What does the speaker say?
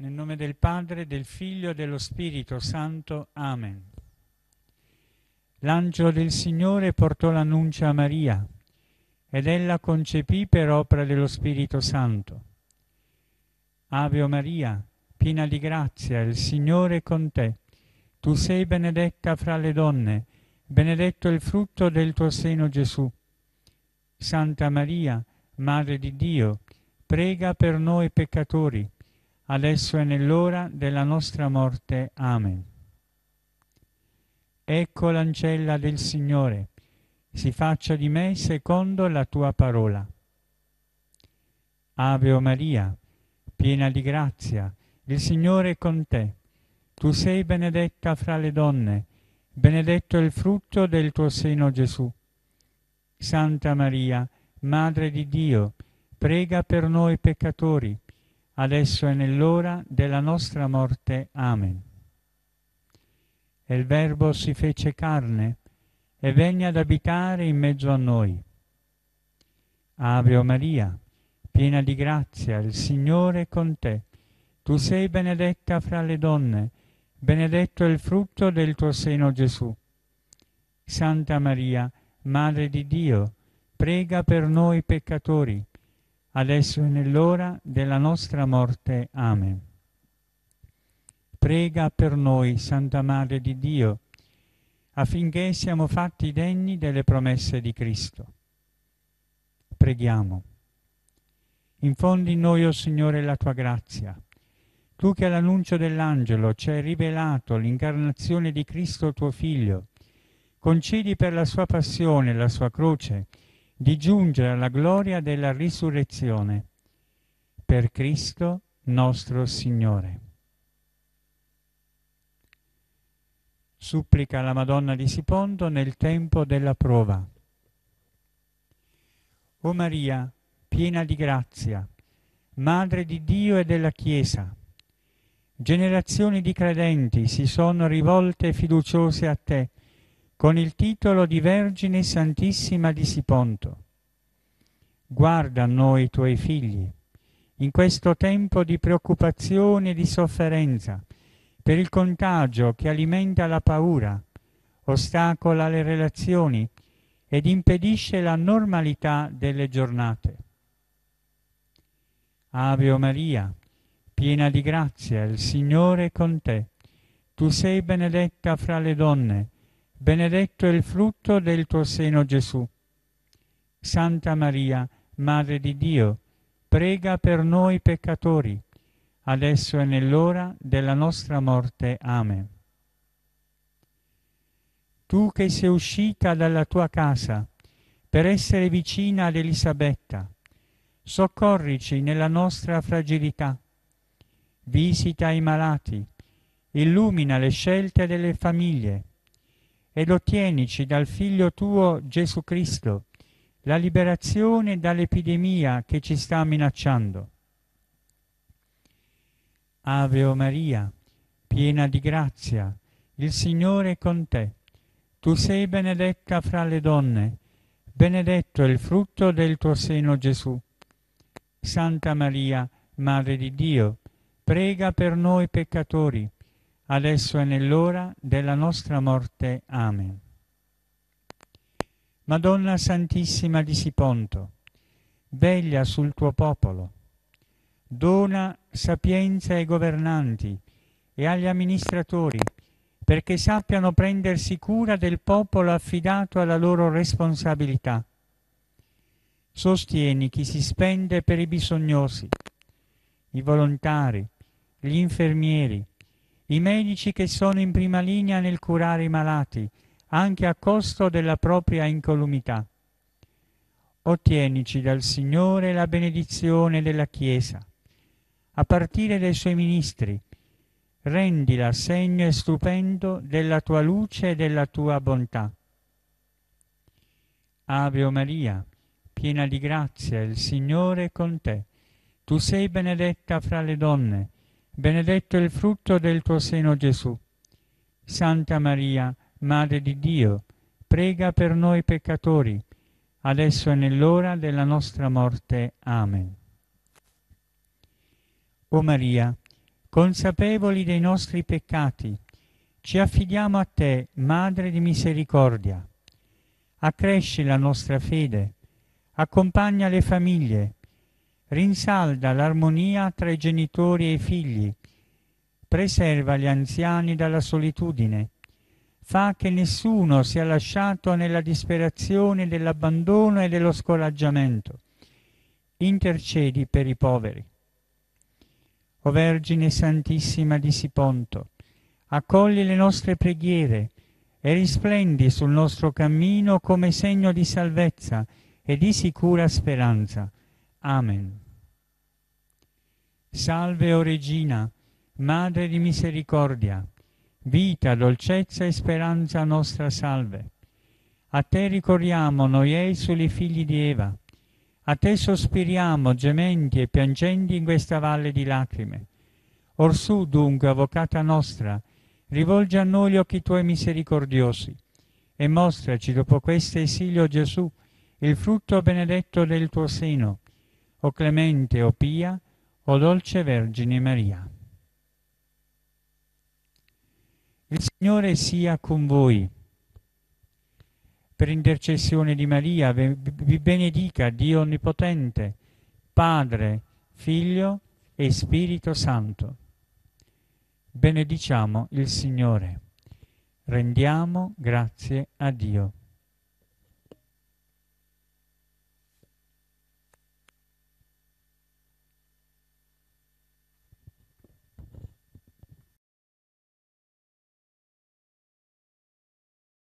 Nel nome del Padre, del Figlio e dello Spirito Santo. Amen. L'angelo del Signore portò l'annuncio a Maria ed ella concepì per opera dello Spirito Santo. Ave Maria, piena di grazia, il Signore è con te. Tu sei benedetta fra le donne, benedetto il frutto del tuo seno Gesù. Santa Maria, Madre di Dio, prega per noi peccatori adesso è nell'ora della nostra morte. Amen. Ecco l'ancella del Signore, si faccia di me secondo la tua parola. Ave o Maria, piena di grazia, il Signore è con te. Tu sei benedetta fra le donne, benedetto è il frutto del tuo seno Gesù. Santa Maria, Madre di Dio, prega per noi peccatori, adesso è nell'ora della nostra morte. Amen. E il Verbo si fece carne e venne ad abitare in mezzo a noi. Ave Maria, piena di grazia, il Signore è con te. Tu sei benedetta fra le donne, benedetto è il frutto del tuo seno Gesù. Santa Maria, Madre di Dio, prega per noi peccatori, adesso e nell'ora della nostra morte. Amen. Prega per noi, Santa Madre di Dio, affinché siamo fatti degni delle promesse di Cristo. Preghiamo. Infondi in noi, o oh Signore, la tua grazia. Tu che all'annuncio dell'angelo ci hai rivelato l'incarnazione di Cristo tuo Figlio, concedi per la sua passione la sua croce di giungere alla gloria della risurrezione per Cristo nostro Signore. Supplica la Madonna di Sipondo nel tempo della prova. O Maria, piena di grazia, Madre di Dio e della Chiesa, generazioni di credenti si sono rivolte fiduciose a te, con il titolo di Vergine Santissima di Siponto. Guarda a noi tuoi figli, in questo tempo di preoccupazione e di sofferenza, per il contagio che alimenta la paura, ostacola le relazioni ed impedisce la normalità delle giornate. Ave Maria, piena di grazia, il Signore è con te. Tu sei benedetta fra le donne, benedetto è il frutto del tuo seno Gesù. Santa Maria, Madre di Dio, prega per noi peccatori, adesso è nell'ora della nostra morte. Amen. Tu che sei uscita dalla tua casa per essere vicina ad Elisabetta, soccorrici nella nostra fragilità. Visita i malati, illumina le scelte delle famiglie ed ottienici dal Figlio tuo Gesù Cristo la liberazione dall'epidemia che ci sta minacciando. Ave o Maria, piena di grazia, il Signore è con te. Tu sei benedetta fra le donne, benedetto è il frutto del tuo seno Gesù. Santa Maria, Madre di Dio, prega per noi peccatori, adesso è nell'ora della nostra morte. Amen. Madonna Santissima di Siponto, veglia sul tuo popolo, dona sapienza ai governanti e agli amministratori, perché sappiano prendersi cura del popolo affidato alla loro responsabilità. Sostieni chi si spende per i bisognosi, i volontari, gli infermieri, i medici che sono in prima linea nel curare i malati, anche a costo della propria incolumità. Ottienici dal Signore la benedizione della Chiesa, a partire dai suoi ministri, rendila segno e stupendo della tua luce e della tua bontà. Ave Maria, piena di grazia, il Signore è con te. Tu sei benedetta fra le donne, benedetto il frutto del tuo seno Gesù. Santa Maria, Madre di Dio, prega per noi peccatori, adesso è nell'ora della nostra morte. Amen. O Maria, consapevoli dei nostri peccati, ci affidiamo a te, Madre di misericordia. Accresci la nostra fede, accompagna le famiglie, rinsalda l'armonia tra i genitori e i figli, preserva gli anziani dalla solitudine, fa che nessuno sia lasciato nella disperazione dell'abbandono e dello scoraggiamento. Intercedi per i poveri. O Vergine Santissima di Siponto, accogli le nostre preghiere e risplendi sul nostro cammino come segno di salvezza e di sicura speranza. Amen. Salve, o Regina, Madre di misericordia, vita, dolcezza e speranza nostra salve. A te ricorriamo noi esuli figli di Eva, a te sospiriamo gementi e piangenti in questa valle di lacrime. Orsù dunque, avvocata nostra, rivolgi a noi gli occhi tuoi misericordiosi e mostraci dopo questo esilio Gesù, il frutto benedetto del tuo seno, o clemente, o pia, o dolce Vergine Maria. Il Signore sia con voi. Per intercessione di Maria vi benedica Dio Onnipotente, Padre, Figlio e Spirito Santo. Benediciamo il Signore. Rendiamo grazie a Dio.